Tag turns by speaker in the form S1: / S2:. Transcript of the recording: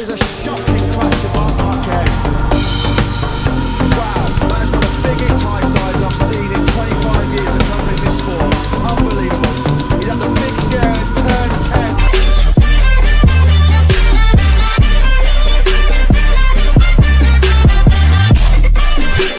S1: is a shock.